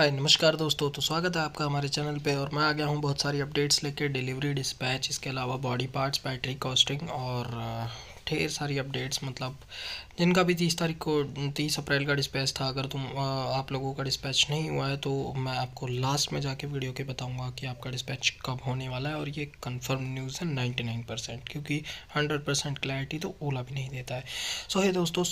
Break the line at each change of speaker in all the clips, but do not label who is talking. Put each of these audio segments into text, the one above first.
हाय, नमस्कार दोस्तों। तो स्वागत है आपका हमारे चैनल पे और मैं आ गया हूँ बहुत सारी अपडेट्स लेके। डिलीवरी, डिस्पैच, इसके अलावा बॉडी पार्ट्स, बैटरी, कॉस्टिंग और ढेर सारी अपडेट्स मतलब जिनका भी तीस तारीख को, तीस अप्रैल का डिस्पैच था। अगर तुम आप लोगों का डिस्पैच नहीं हुआ है तो मैं आपको लास्ट में जाके वीडियो के बताऊँगा कि आपका डिस्पैच कब होने वाला है। और ये कंफर्म न्यूज़ है नाइन्टी नाइन परसेंट क्योंकि हंड्रेड परसेंट क्लैरिटी तो ओला भी नहीं देता है। सो है दोस्तों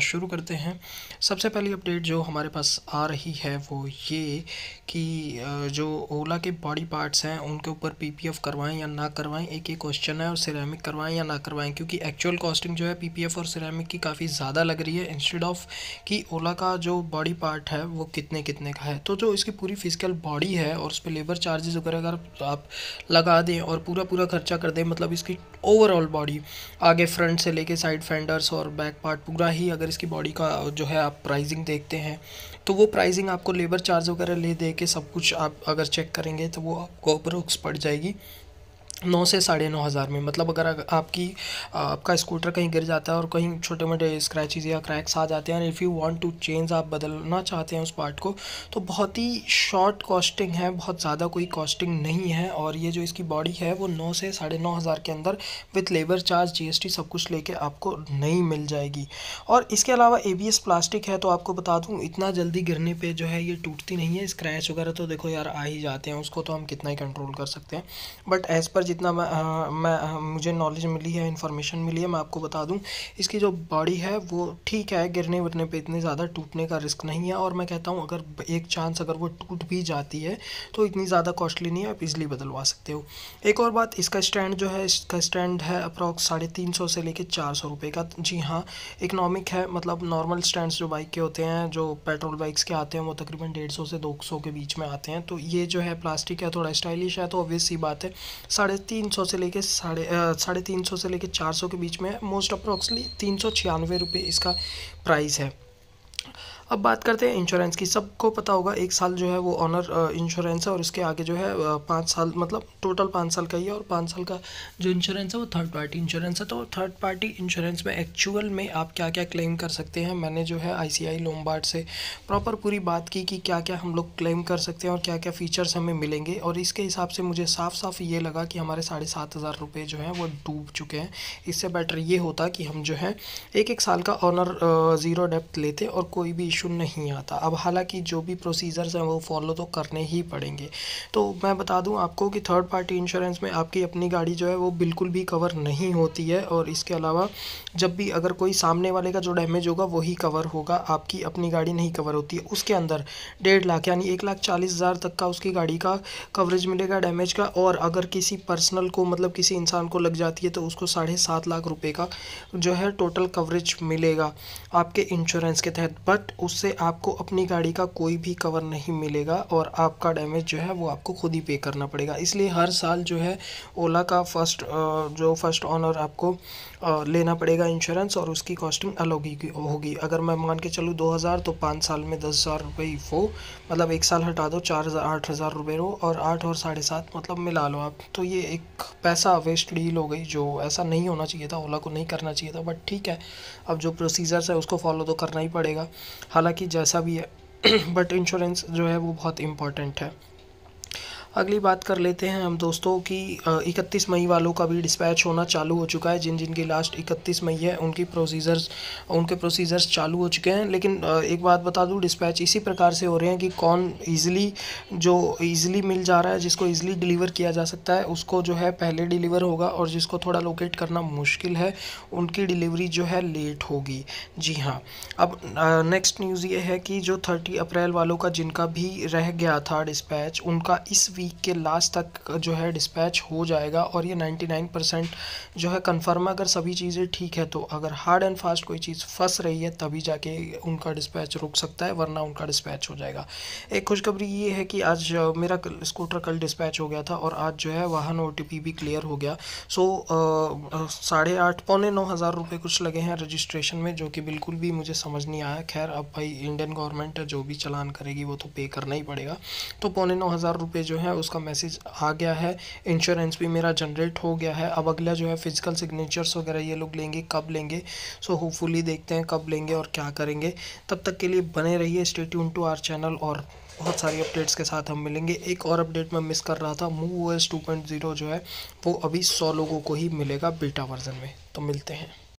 शुरू करते हैं। सबसे पहली अपडेट जो हमारे पास आ रही है, वो ये कि जो ओला के बॉडी पार्ट्स हैं, उनके ऊपर पी करवाएँ या ना करवाएँ एक ही क्वेश्चन है, और सिरेमिक करवाएँ या ना करवाएँ, क्योंकि एक्चुअल कॉस्टिंग जो है पी पी एफ़ और सिरेमिक की काफ़ी ज़्यादा लग रही है इंस्टेड ऑफ़ कि ओला का जो बॉडी पार्ट है, वो कितने कितने का है। तो जो इसकी पूरी फ़िज़िकल बॉडी है और उस पर लेबर चार्जेस वगैरह अगर आप लगा दें और पूरा पूरा खर्चा कर दें मतलब इसकी ओवरऑल बॉडी आगे फ्रंट से लेके साइड फेंडर्स और बैक पार्ट पूरा ही अगर इसकी बॉडी का जो है आप प्राइजिंग देखते हैं तो वो प्राइजिंग आपको लेबर चार्ज वगैरह ले दे के सब कुछ आप अगर चेक करेंगे तो वो आपको अप्रोक्स पड़ जाएगी। नौ से साढ़े नौ हज़ार में। मतलब अगर आपकी, आपका स्कूटर कहीं गिर जाता है और कहीं छोटे मोटे स्क्रैचेज या क्रैक्स आ जाते हैं if you want to change आप बदलना चाहते हैं उस पार्ट को तो बहुत ही शॉर्ट कॉस्टिंग है, बहुत ज़्यादा कोई कॉस्टिंग नहीं है और ये जो इसकी बॉडी है, वो नौ से साढ़े नौ हज़ार के अंदर विथ लेबर चार्ज जीएसटी सब कुछ लेके आपको नहीं मिल जाएगी। और इसके अलावा एबीएस प्लास्टिक है तो आपको बता दूँ, इतना जल्दी गिरने पर जो है ये टूटती नहीं है। स्क्रैच वगैरह तो देखो यार आ ही जाते हैं, उसको तो हम कितना ही कंट्रोल कर सकते हैं। बट एज़ पर जितना मैं आ, मैं मुझे नॉलेज मिली है इन्फॉर्मेशन मिली है मैं आपको बता दूँ इसकी जो बॉडी है वो ठीक है गिरने विरने पे इतने ज़्यादा टूटने का रिस्क नहीं है और मैं कहता हूँ अगर एक चांस अगर वो टूट भी जाती है तो इतनी ज़्यादा कॉस्टली नहीं है आप इज़िली बदलवा सकते हो। एक और बात इसका स्टैंड जो है इसका स्टैंड है अप्रॉक्स साढ़े तीन सौ से लेकर चार सौ रुपये का। जी हाँ इकनॉमिक है मतलब नॉर्मल स्टैंड जो बाइक के होते हैं जो पेट्रोल बाइक्स के आते हैं वो तकरीबन डेढ़ सौ से दो सौ के बीच में आते हैं। तो ये जो है प्लास्टिक है थोड़ा स्टाइलिश है तो ऑब्वियस सी बात है साढ़े तीन सौ से लेके साढ़े साढ़े तीन सौ से लेके चार सौ के बीच में मोस्ट अप्रोक्सली तीन सौ छियानवे रुपये इसका प्राइस है। अब बात करते हैं इंश्योरेंस की। सबको पता होगा, एक साल जो है वो ऑनर इंश्योरेंस है और इसके आगे जो है पाँच साल मतलब टोटल पाँच साल का ही है और पाँच साल का जो इंश्योरेंस है वो थर्ड पार्टी इंश्योरेंस है। तो थर्ड पार्टी इंश्योरेंस में एक्चुअल में आप क्या क्या क्लेम कर सकते हैं? मैंने जो है आई लोमबार्ड से प्रॉपर पूरी बात की कि क्या क्या हम लोग क्लेम कर सकते हैं और क्या क्या फ़ीचर्स हमें मिलेंगे और इसके हिसाब से मुझे साफ़ साफ़ ये लगा कि हमारे साढ़े सात हज़ार रुपये जो हैं वो डूब चुके हैं। इससे बेटर ये होता कि हम जो है एक एक साल का ऑनर ज़ीरो डेप्थ लेते और कोई भी इशू नहीं आता। अब हालाँकि जो भी प्रोसीजर्स हैं वो फॉलो तो करने ही पड़ेंगे। तो मैं बता दूँ आपको कि थर्ड पार्टी इंश्योरेंस में आपकी अपनी गाड़ी जो है वो बिल्कुल भी कवर नहीं होती है और इसके अलावा जब भी अगर कोई सामने वाले का जो डैमेज होगा वही कवर होगा, आपकी अपनी गाड़ी नहीं कवर होती है। उसके अंदर डेढ़ लाख यानी एक लाख चालीस हज़ार तक का उसकी गाड़ी का कवरेज मिलेगा डैमेज का और अगर किसी पर्सनल को मतलब किसी इंसान को लग जाती है तो उसको साढ़े सात लाख रुपए का जो है टोटल कवरेज मिलेगा आपके इंश्योरेंस के तहत। बट उससे आपको अपनी गाड़ी का कोई भी कवर नहीं मिलेगा और आपका डैमेज जो है वो आपको खुद ही पे करना पड़ेगा। इसलिए हर साल जो है ओला का फ़र्स्ट जो फ़र्स्ट ऑनर आपको लेना पड़ेगा इंश्योरेंस और उसकी कॉस्टिंग अलग ही होगी। अगर मैं मान के चलूँ दो हज़ार तो पाँच साल में दस हज़ार रुपये ही वो मतलब एक साल हटा दो, चार हज़ार, आठ हज़ार रुपये रो और आठ और साढ़े सात मतलब मिला लो आप। तो ये एक पैसा वेस्ट डील हो गई जो ऐसा नहीं होना चाहिए था, ओला को नहीं करना चाहिए था बट ठीक है। अब जो प्रोसीजर्स है उसको फॉलो तो करना ही पड़ेगा। हालाँकि जैसा भी है बट इंश्योरेंस जो है वो बहुत इंपॉर्टेंट है। अगली बात कर लेते हैं हम दोस्तों कि इकतीस मई वालों का भी डिस्पैच होना चालू हो चुका है। जिन जिन की लास्ट इकतीस मई है, उनकी प्रोसीजर्स उनके प्रोसीजर्स चालू हो चुके हैं। लेकिन एक बात बता दूँ डिस्पैच इसी प्रकार से हो रहे हैं कि कौन ईज़िली जो ईज़िली मिल जा रहा है, जिसको ईज़िली डिलीवर किया जा सकता है, उसको जो है पहले डिलीवर होगा और जिसको थोड़ा लोकेट करना मुश्किल है, उनकी डिलीवरी जो है लेट होगी। जी हाँ। अब नेक्स्ट न्यूज़ ये है कि जो थर्टी अप्रैल वालों का जिनका भी रह गया था डिस्पैच उनका इस वीक के लास्ट तक जो है डिस्पैच हो जाएगा और ये 99 परसेंट जो है कंफर्म अगर सभी चीज़ें ठीक है तो अगर हार्ड एंड फास्ट कोई चीज़ फंस रही है, तभी जाके उनका डिस्पैच रुक सकता है, वरना उनका डिस्पैच हो जाएगा। एक खुशखबरी ये है कि आज मेरा स्कूटर कल डिस्पैच हो गया था और आज जो है वाहन ओ भी क्लियर हो गया। सो साढ़े आठ, पौने नौ हज़ार रुपये कुछ लगे हैं रजिस्ट्रेशन में, जो कि बिल्कुल भी मुझे समझ नहीं आया। खैर, अब भाई इंडियन गवर्नमेंट जो भी चलान करेगी, वो तो पे करना ही पड़ेगा। तो पौने नौ हज़ार रुपये जो है है, उसका मैसेज आ गया है। इंश्योरेंस भी मेरा जनरेट हो गया है। अब अगला जो है फ़िज़िकल सिग्नेचर्स वगैरह ये लोग लेंगे, कब लेंगे? सो होपफुली देखते हैं कब लेंगे और क्या करेंगे। तब तक के लिए बने रहिए stay tune to our channel और बहुत सारी अपडेट्स के साथ हम मिलेंगे। एक और अपडेट मैं मिस कर रहा था move OS two point zero जो है, वो अभी सौ लोगों को ही मिलेगा बीटा वर्जन में। तो मिलते हैं।